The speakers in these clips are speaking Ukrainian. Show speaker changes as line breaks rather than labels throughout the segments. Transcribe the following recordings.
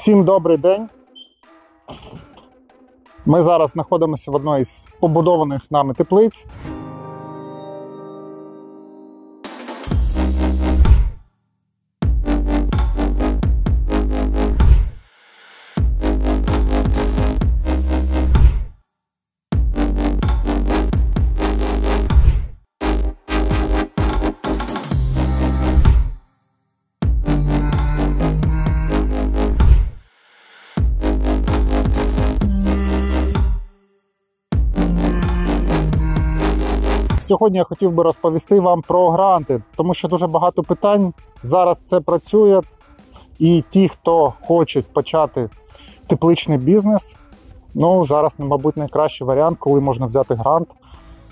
Всім добрий день. Ми зараз знаходимося в одній з побудованих нами теплиць. Сьогодні я хотів би розповісти вам про гранти, тому що дуже багато питань зараз це працює. І ті, хто хочуть почати тепличний бізнес, ну зараз, мабуть, найкращий варіант, коли можна взяти грант,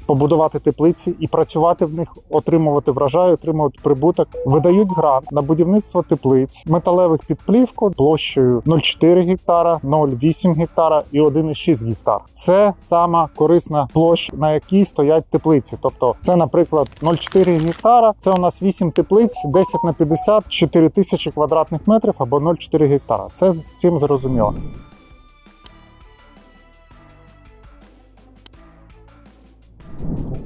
побудувати теплиці і працювати в них, отримувати врожай, отримувати прибуток. Видають грант на будівництво теплиць, металевих під плівку площею 0,4 гектара, 0,8 гектара і 1,6 гектар. Це сама корисна площа, на якій стоять теплиці. Тобто, це, наприклад, 0,4 гектара. Це у нас 8 теплиць, 10 на 50, 4 тисячі квадратних метрів або 0,4 гектара. Це всім зрозуміло.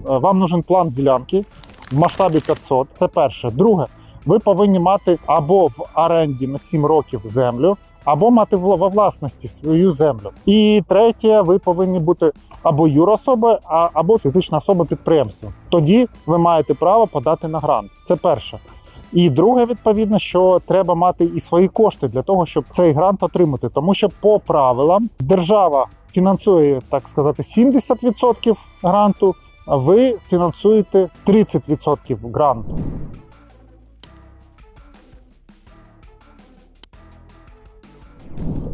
Вам нужен план ділянки в масштабі 500. Це перше. Друге, ви повинні мати або в оренді на 7 років землю, або мати во власності свою землю. І третє, ви повинні бути або юрособи, або фізична особа підприємства. Тоді ви маєте право подати на грант. Це перше. І друге, відповідно, що треба мати і свої кошти для того, щоб цей грант отримати. Тому що по правилам держава фінансує, так сказати, 70% гранту, а ви фінансуєте 30% гранту.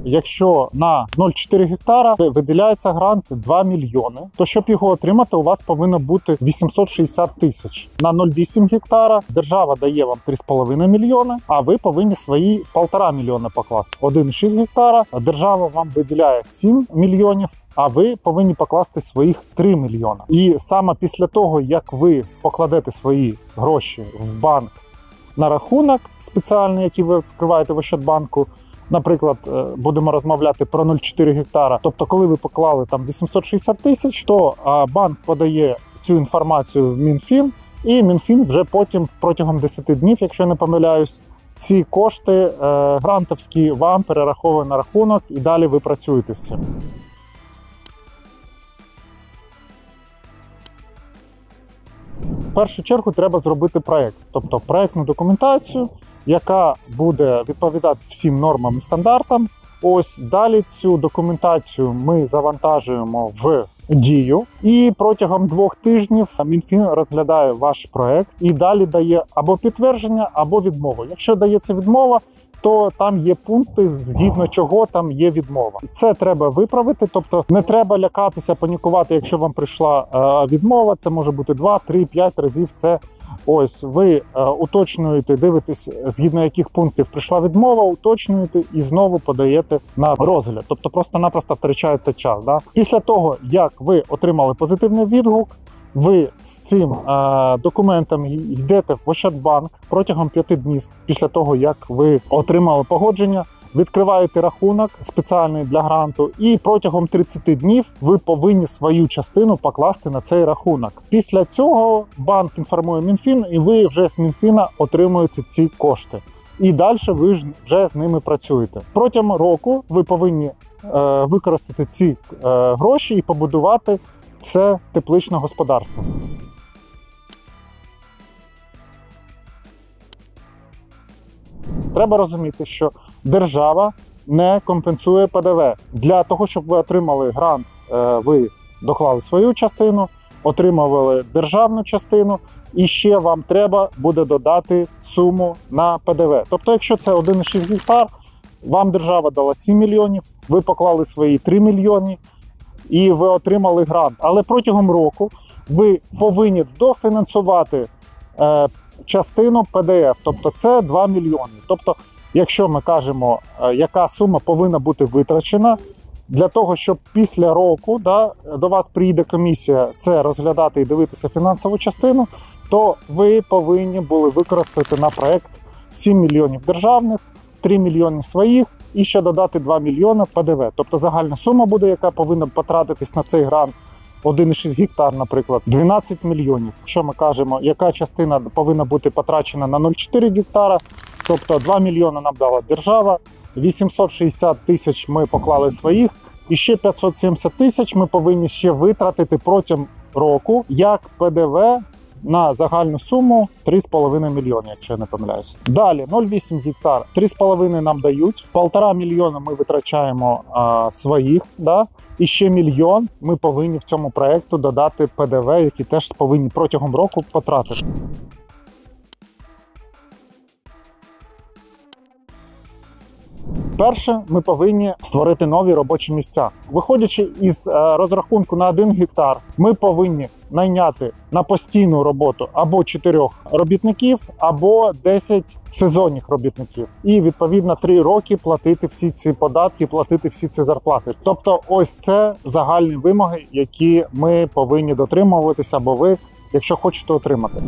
Якщо на 0,4 гектара виділяється грант 2 мільйони, то щоб його отримати, у вас повинно бути 860 тисяч. На 0,8 гектара держава дає вам 3,5 мільйони, а ви повинні свої 1,5 мільйона покласти. 1,6 гектара держава вам виділяє 7 мільйонів. А ви повинні покласти своїх 3 мільйона. І саме після того, як ви покладете свої гроші в банк на рахунок спеціальний, який ви відкриваєте в Ощадбанку, Наприклад, е, будемо розмовляти про 0,4 гектара. Тобто, коли ви поклали там 860 тисяч, то банк подає цю інформацію в МінФін, і МінФін вже потім протягом 10 днів, якщо я не помиляюсь, ці кошти е, грантовські вам перераховує на рахунок, і далі ви працюєте з цим. В першу чергу треба зробити проект, тобто проектну документацію яка буде відповідати всім нормам і стандартам. Ось далі цю документацію ми завантажуємо в дію, і протягом двох тижнів МінФін розглядає ваш проект і далі дає або підтвердження, або відмову. Якщо дається відмова, то там є пункти, згідно чого там є відмова. Це треба виправити. Тобто не треба лякатися, панікувати, якщо вам прийшла е, відмова. Це може бути 2, 3, 5 разів. Це Ось ви е, уточнюєте, дивитесь, згідно яких пунктів прийшла відмова, уточнюєте і знову подаєте на розгляд. Тобто просто-напросто втрачається час. Да? Після того, як ви отримали позитивний відгук, ви з цим е, документом йдете в Ощадбанк протягом п'яти днів після того, як ви отримали погодження відкриваєте рахунок спеціальний для гранту, і протягом 30 днів ви повинні свою частину покласти на цей рахунок. Після цього банк інформує МінФін, і ви вже з МінФіна отримуєте ці кошти. І далі ви вже з ними працюєте. Протягом року ви повинні е, використати ці е, гроші і побудувати це тепличне господарство. Треба розуміти, що держава не компенсує ПДВ. Для того, щоб ви отримали грант, е, ви доклали свою частину, отримували державну частину, і ще вам треба буде додати суму на ПДВ. Тобто, якщо це 1,6 гектар, вам держава дала 7 мільйонів, ви поклали свої 3 мільйони і ви отримали грант. Але протягом року ви повинні дофінансувати е, частину ПДФ, тобто це 2 мільйони. Тобто якщо ми кажемо, е, яка сума повинна бути витрачена для того, щоб після року да, до вас приїде комісія це розглядати і дивитися фінансову частину, то ви повинні були використати на проект 7 мільйонів державних, 3 мільйони своїх і ще додати 2 мільйони ПДВ. Тобто загальна сума буде, яка повинна потратитись на цей грант. 1,6 гектар, наприклад, 12 мільйонів. Що ми кажемо, яка частина повинна бути потрачена на 0,4 гектара, тобто 2 мільйони нам дала держава, 860 тисяч ми поклали своїх, і ще 570 тисяч ми повинні ще витратити протягом року як ПДВ на загальну суму 3,5 мільйони, якщо я не помиляюся. Далі 0,8 гектар, 3,5 нам дають, 1,5 мільйона ми витрачаємо а, своїх. Да? І ще мільйон ми повинні в цьому проекту додати ПДВ, які теж повинні протягом року потратити. Перше, ми повинні створити нові робочі місця. Виходячи із е, розрахунку на 1 гектар, ми повинні найняти на постійну роботу або 4 робітників, або 10 сезонних робітників, і відповідно 3 роки платити всі ці податки, платити всі ці зарплати. Тобто, ось це загальні вимоги, які ми повинні дотримуватися, або ви, якщо хочете отримати.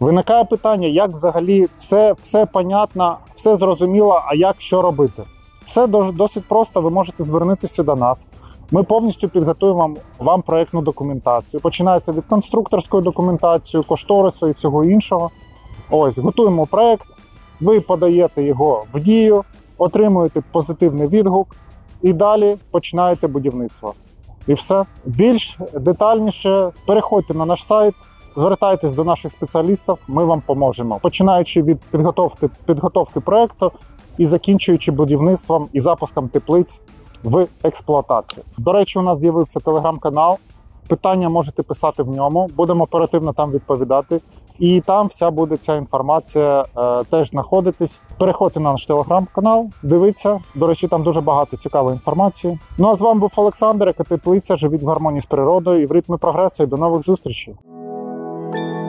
Виникає питання, як взагалі все, все понятно, все зрозуміло, а як що робити? Все досить просто. Ви можете звернутися до нас. Ми повністю підготуємо вам, проєктну документацію. Починається від конструкторської документації, кошторису і всього іншого. Ось, готуємо проєкт, ви подаєте його в дію, отримуєте позитивний відгук і далі починаєте будівництво. І все. Більш детальніше переходьте на наш сайт, звертайтесь до наших спеціалістів, ми вам поможемо. Починаючи від підготовки, підготовки проекту і закінчуючи будівництвом і запуском теплиць в експлуатацію. До речі, у нас з'явився телеграм-канал. Питання можете писати в ньому, будемо оперативно там відповідати. І там вся буде ця інформація е, теж знаходитись. Переходьте на наш телеграм-канал, дивіться. До речі, там дуже багато цікавої інформації. Ну а з вами був Олександр, яка теплиця. Живіть в гармонії з природою і в ритмі прогресу. І до нових зустрічей. Thank you.